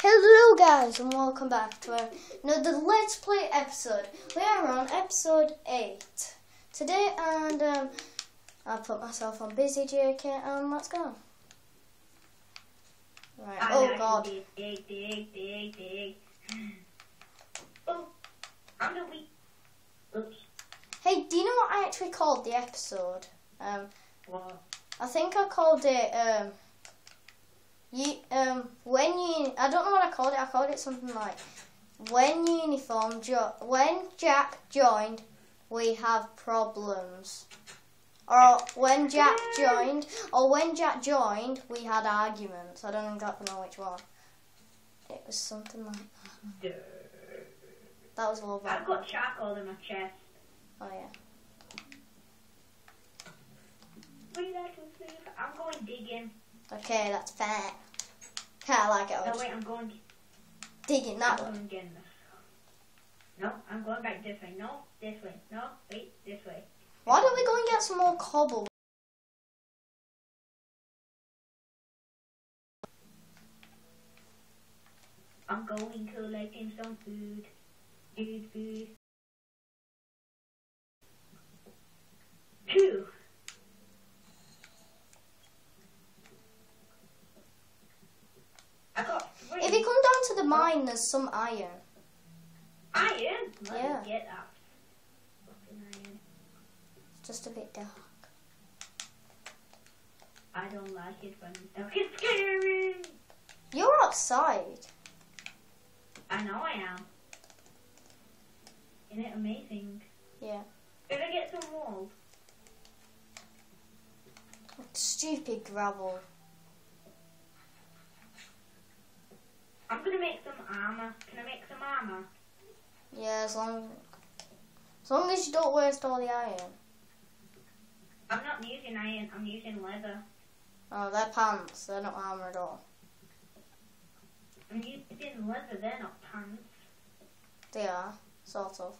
Hello guys and welcome back to another Let's Play episode. We are on episode 8 today and um, I put myself on busy JK and let's go. Right, I oh god. Dig, dig, dig, dig, dig. Oh, I'm the weak. Oops. Hey, do you know what I actually called the episode? Um, Well, I think I called it um, you um I don't know what I called it. I called it something like when uniform jo- when Jack joined, we have problems. Or when Jack joined, or when Jack joined, we had arguments. I don't exactly know which one. It was something like that. That was a little bit. I've got charcoal in my chest. Oh yeah. Do you like to sleep? I'm going digging. Okay, that's fair. I like it. No, wait, I'm going. digging I'm that one. going again. No, I'm going back this way. No, this way. No, wait, this way. Why don't we go and get some more cobble? I'm going collecting some food. Food, food. Two. I got three. If you come down to the mine, there's some iron. Iron? Let Yeah. get that. Fucking iron. It's just a bit dark. I don't like it when it's dark. It's scary. You're outside. I know I am. Isn't it amazing? Yeah. Did I get some wool? Stupid gravel. I'm gonna make armor. Can I make some armor? Yeah, as long as long as you don't waste all the iron. I'm not using iron. I'm using leather. Oh, they're pants. They're not armor at all. I'm using leather. They're not pants. They are, sort of.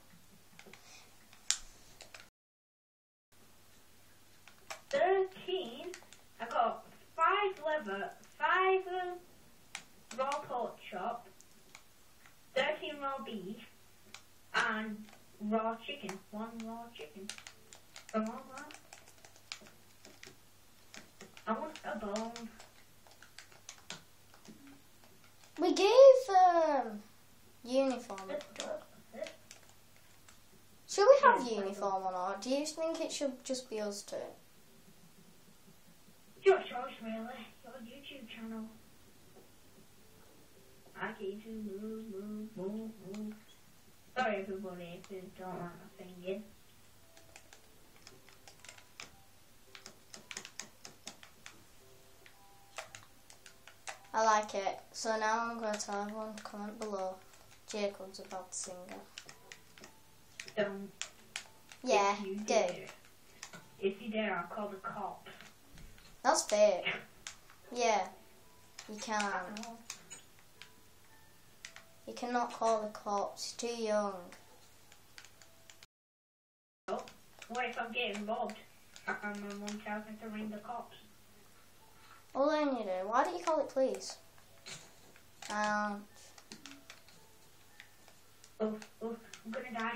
Thirteen. I've got five leather, five um, raw pork chop, thirteen raw beef, and raw chicken. One raw chicken. From all that. I want a bone. We gave um uniform. Should we have uniform or not? Do you think it should just be us two? Your choice, really. Your YouTube channel. I to move, move, move, move. Sorry, everybody, if you don't like my singing. I like it. So now I'm going to tell everyone to comment below. Jacob's about to sing it. Um, don't. Yeah, if you do. dare. If you dare, I'll call the cops. That's fair. Yeah, you can. Uh-huh. You cannot call the cops. You're too young. What if I'm getting robbed? And my mum tells me to ring the cops. Well, then you do. Why don't you call it police? Um, Oh, oh, I'm gonna die.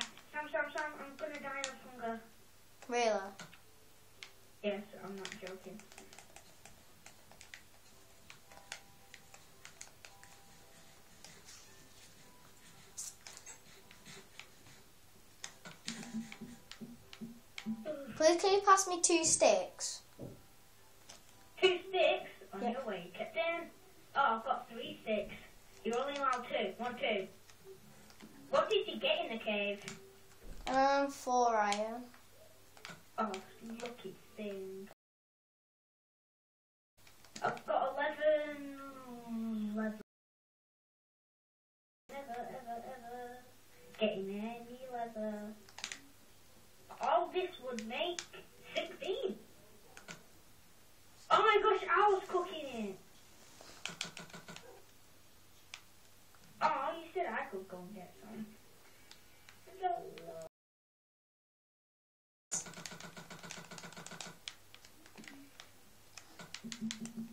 Please, can you pass me two sticks? Two sticks on your way, Captain. Oh, I've got three sticks. You're only allowed two. One, two. What did you get in the cave? Um, four iron. Oh, lucky thing. I've got eleven. Eleven. Never, ever, ever getting any leather. All this would make sixteen. Oh my gosh, I was cooking it. Oh, you said I could go and get some. Thank you.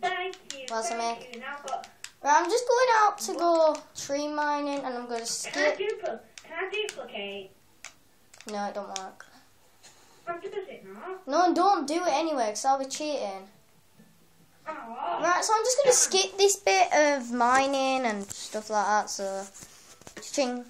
What's the thank make? you. Now I've got Right, I'm just going out to go tree mining and I'm going to Can I skip. Can I duplicate? No, it don't work. It? No, don't do it anyway because I'll be cheating. Oh. Right, so I'm just going to skip this bit of mining and stuff like that. So, ching.